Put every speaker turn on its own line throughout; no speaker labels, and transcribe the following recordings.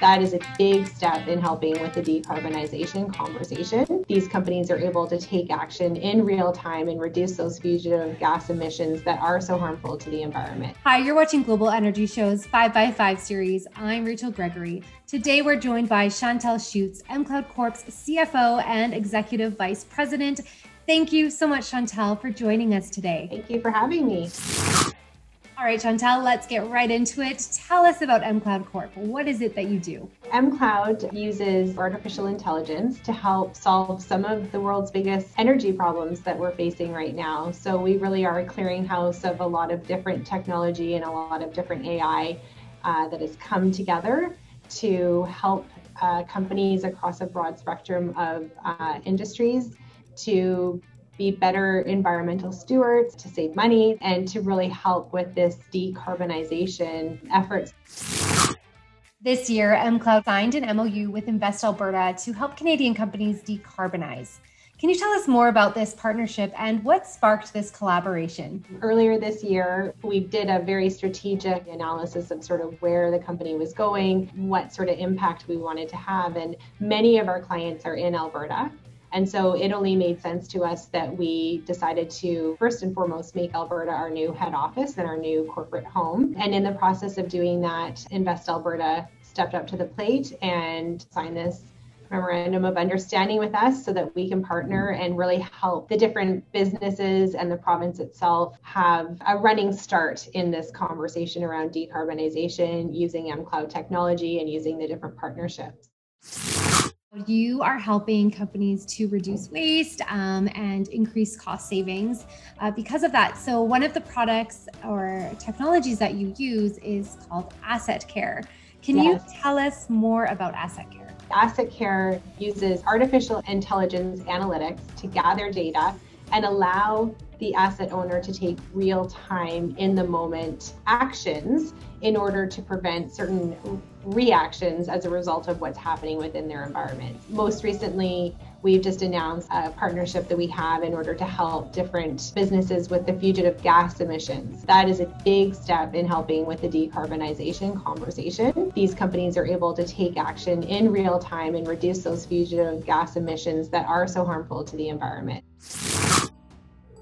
That is a big step in helping with the decarbonization conversation. These companies are able to take action in real time and reduce those fugitive gas emissions that are so harmful to the environment.
Hi, you're watching Global Energy Show's 5x5 series. I'm Rachel Gregory. Today we're joined by Chantal Schutz, mCloud Corp's CFO and Executive Vice President. Thank you so much, Chantal, for joining us today.
Thank you for having me.
All right, Chantal, let's get right into it. Tell us about mCloud Corp. What is it that you do?
mCloud uses artificial intelligence to help solve some of the world's biggest energy problems that we're facing right now. So we really are a clearinghouse of a lot of different technology and a lot of different AI uh, that has come together to help uh, companies across a broad spectrum of uh, industries to be better environmental stewards, to save money, and to really help with this decarbonization efforts.
This year, mCloud signed an MOU with Invest Alberta to help Canadian companies decarbonize. Can you tell us more about this partnership and what sparked this collaboration?
Earlier this year, we did a very strategic analysis of sort of where the company was going, what sort of impact we wanted to have. And many of our clients are in Alberta. And so it only made sense to us that we decided to first and foremost make Alberta our new head office and our new corporate home. And in the process of doing that, Invest Alberta stepped up to the plate and signed this memorandum of understanding with us so that we can partner and really help the different businesses and the province itself have a running start in this conversation around decarbonization using mCloud technology and using the different partnerships.
You are helping companies to reduce waste um, and increase cost savings uh, because of that. So, one of the products or technologies that you use is called Asset Care. Can yes. you tell us more about Asset Care?
Asset Care uses artificial intelligence analytics to gather data and allow the asset owner to take real time in the moment actions in order to prevent certain reactions as a result of what's happening within their environment. Most recently, we've just announced a partnership that we have in order to help different businesses with the fugitive gas emissions. That is a big step in helping with the decarbonization conversation. These companies are able to take action in real time and reduce those fugitive gas emissions that are so harmful to the environment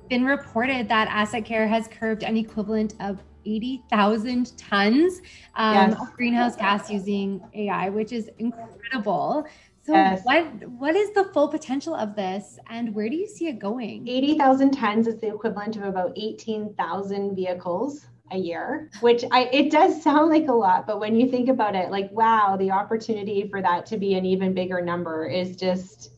been reported that Asset Care has curbed an equivalent of 80,000 tons um, yes. of greenhouse gas using AI, which is incredible. So yes. what what is the full potential of this and where do you see it going?
80,000 tons is the equivalent of about 18,000 vehicles a year, which I it does sound like a lot, but when you think about it, like wow, the opportunity for that to be an even bigger number is just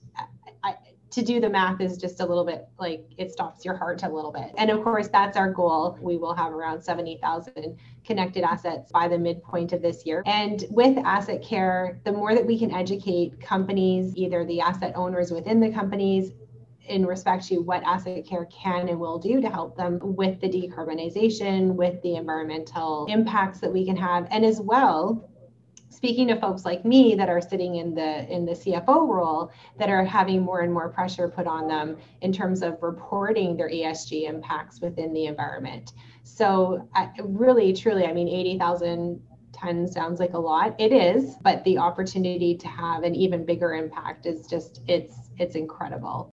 to do the math is just a little bit like it stops your heart a little bit. And of course, that's our goal. We will have around 70,000 connected assets by the midpoint of this year. And with asset care, the more that we can educate companies, either the asset owners within the companies, in respect to what asset care can and will do to help them with the decarbonization, with the environmental impacts that we can have, and as well speaking to folks like me that are sitting in the in the CFO role that are having more and more pressure put on them in terms of reporting their ESG impacts within the environment. So really, truly, I mean, 80,000 tons sounds like a lot. It is, but the opportunity to have an even bigger impact is just it's it's incredible.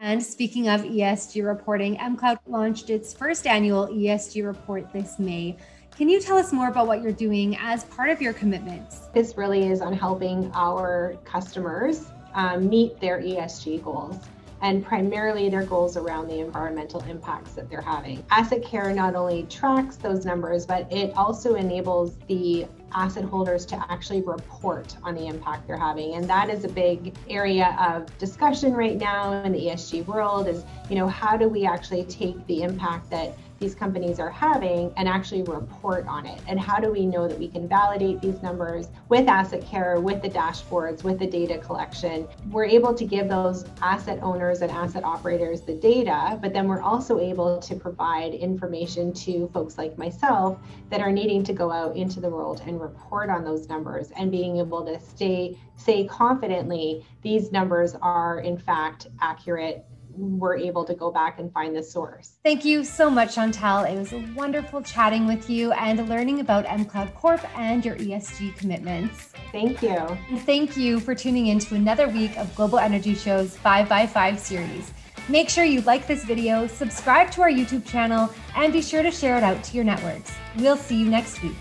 And speaking of ESG reporting, mCloud launched its first annual ESG report this May. Can you tell us more about what you're doing as part of your commitments?
This really is on helping our customers um, meet their ESG goals and primarily their goals around the environmental impacts that they're having. Asset Care not only tracks those numbers, but it also enables the asset holders to actually report on the impact they're having. And that is a big area of discussion right now in the ESG world is, you know, how do we actually take the impact that these companies are having and actually report on it? And how do we know that we can validate these numbers with asset care, with the dashboards, with the data collection? We're able to give those asset owners and asset operators the data, but then we're also able to provide information to folks like myself that are needing to go out into the world and report on those numbers and being able to stay say confidently these numbers are in fact accurate we're able to go back and find the source.
Thank you so much, Chantal. It was wonderful chatting with you and learning about mCloud Corp and your ESG commitments.
Thank you.
And thank you for tuning in to another week of Global Energy Show's 5x5 series. Make sure you like this video, subscribe to our YouTube channel, and be sure to share it out to your networks. We'll see you next week.